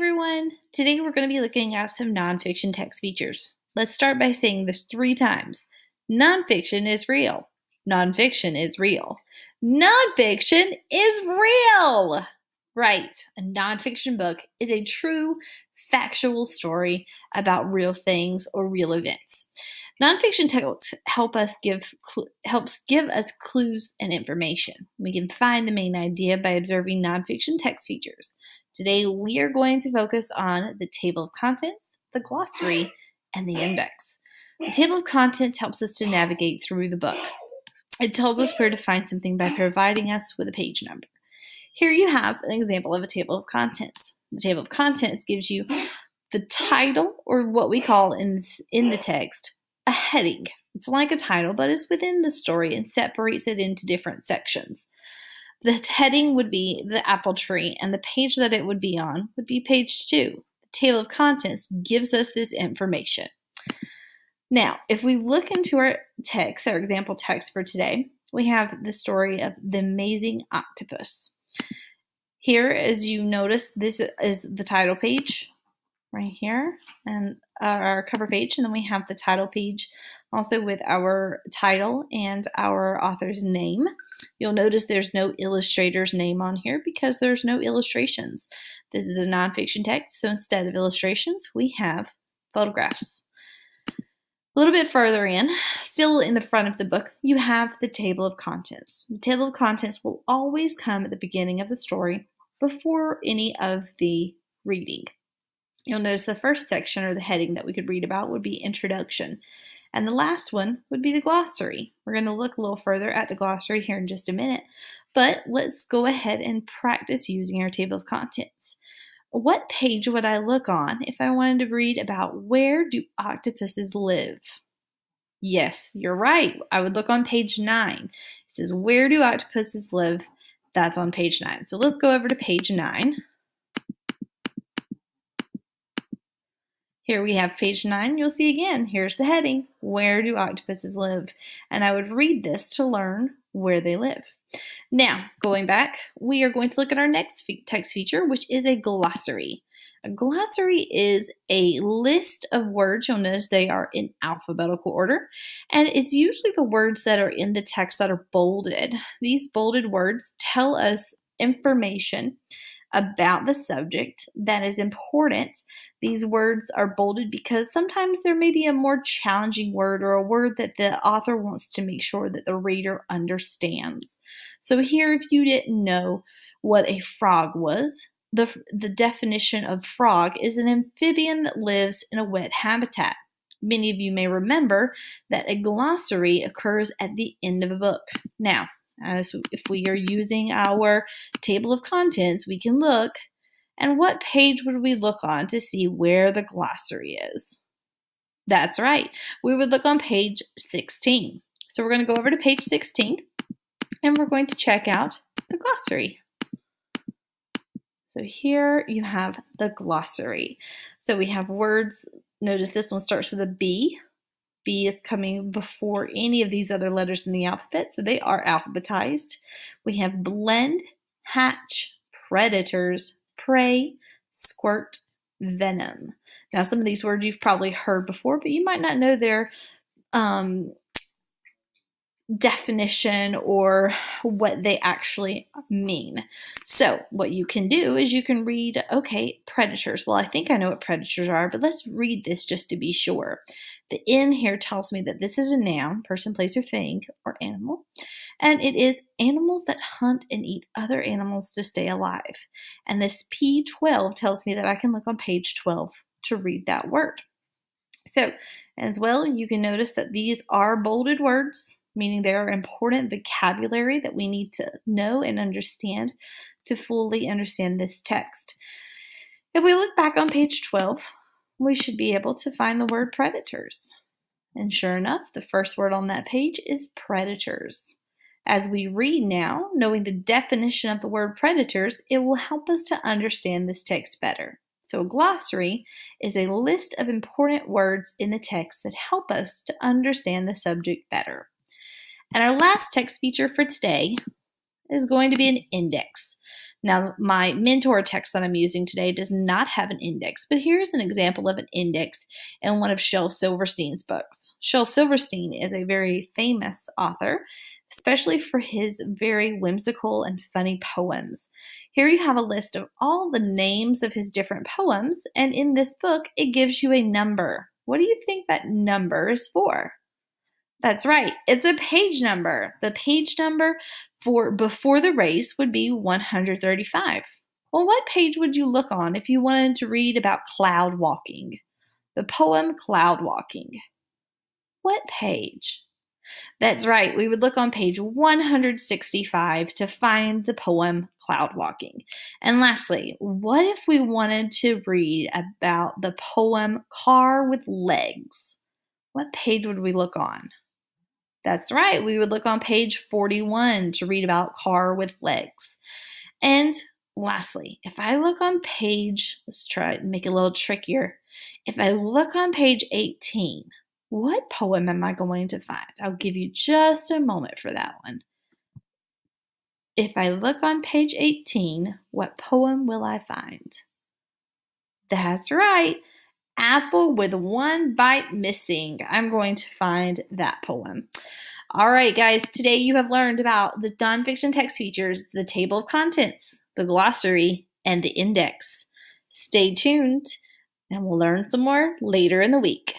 everyone! Today we're going to be looking at some nonfiction text features. Let's start by saying this three times. Nonfiction is real. Nonfiction is real. Nonfiction is real! Right, a nonfiction book is a true, factual story about real things or real events. Nonfiction texts help us give helps give us clues and information. We can find the main idea by observing nonfiction text features. Today, we are going to focus on the table of contents, the glossary, and the index. The table of contents helps us to navigate through the book. It tells us where to find something by providing us with a page number. Here you have an example of a table of contents. The table of contents gives you the title, or what we call in, in the text, a heading. It's like a title, but it's within the story and separates it into different sections. The heading would be the apple tree, and the page that it would be on would be page two. The table of contents gives us this information. Now, if we look into our text, our example text for today, we have the story of the amazing octopus. Here, as you notice, this is the title page right here and our cover page. And then we have the title page also with our title and our author's name. You'll notice there's no illustrator's name on here because there's no illustrations. This is a nonfiction text, so instead of illustrations, we have photographs. A little bit further in, still in the front of the book, you have the table of contents. The table of contents will always come at the beginning of the story before any of the reading. You'll notice the first section or the heading that we could read about would be introduction. And the last one would be the glossary. We're going to look a little further at the glossary here in just a minute, but let's go ahead and practice using our table of contents. What page would I look on if I wanted to read about where do octopuses live? Yes, you're right. I would look on page 9. It says, Where do octopuses live? That's on page 9. So let's go over to page 9. Here we have page 9. You'll see again, here's the heading, Where do octopuses live? And I would read this to learn where they live. Now, going back, we are going to look at our next text feature, which is a glossary. A glossary is a list of words. You'll notice they are in alphabetical order, and it's usually the words that are in the text that are bolded. These bolded words tell us information about the subject that is important. These words are bolded because sometimes there may be a more challenging word or a word that the author wants to make sure that the reader understands. So, here, if you didn't know what a frog was, the, the definition of frog is an amphibian that lives in a wet habitat. Many of you may remember that a glossary occurs at the end of a book. Now, as if we are using our table of contents, we can look and what page would we look on to see where the glossary is? That's right. We would look on page 16. So we're going to go over to page 16 and we're going to check out the glossary. So here you have the glossary. So we have words. Notice this one starts with a B. Is coming before any of these other letters in the alphabet, so they are alphabetized. We have blend, hatch, predators, prey, squirt, venom. Now, some of these words you've probably heard before, but you might not know their um, definition or what they actually mean. So, what you can do is you can read, okay, predators. Well, I think I know what predators are, but let's read this just to be sure. The N here tells me that this is a noun, person, place, or thing, or animal, and it is animals that hunt and eat other animals to stay alive. And this P12 tells me that I can look on page 12 to read that word. So, as well, you can notice that these are bolded words meaning there are important vocabulary that we need to know and understand to fully understand this text. If we look back on page 12, we should be able to find the word predators. And sure enough, the first word on that page is predators. As we read now, knowing the definition of the word predators, it will help us to understand this text better. So, a glossary is a list of important words in the text that help us to understand the subject better. And our last text feature for today is going to be an index. Now, my mentor text that I'm using today does not have an index, but here's an example of an index in one of Shel Silverstein's books. Shel Silverstein is a very famous author, especially for his very whimsical and funny poems. Here you have a list of all the names of his different poems, and in this book, it gives you a number. What do you think that number is for? That's right, it's a page number. The page number for before the race would be 135. Well, what page would you look on if you wanted to read about cloud walking? The poem Cloud Walking. What page? That's right, we would look on page 165 to find the poem Cloud Walking. And lastly, what if we wanted to read about the poem Car with Legs? What page would we look on? That's right, we would look on page 41 to read about Car with Legs. And lastly, if I look on page, let's try and make it a little trickier. If I look on page 18, what poem am I going to find? I'll give you just a moment for that one. If I look on page 18, what poem will I find? That's right, Apple with one bite missing. I'm going to find that poem. All right, guys, today you have learned about the nonfiction text features, the table of contents, the glossary, and the index. Stay tuned, and we'll learn some more later in the week.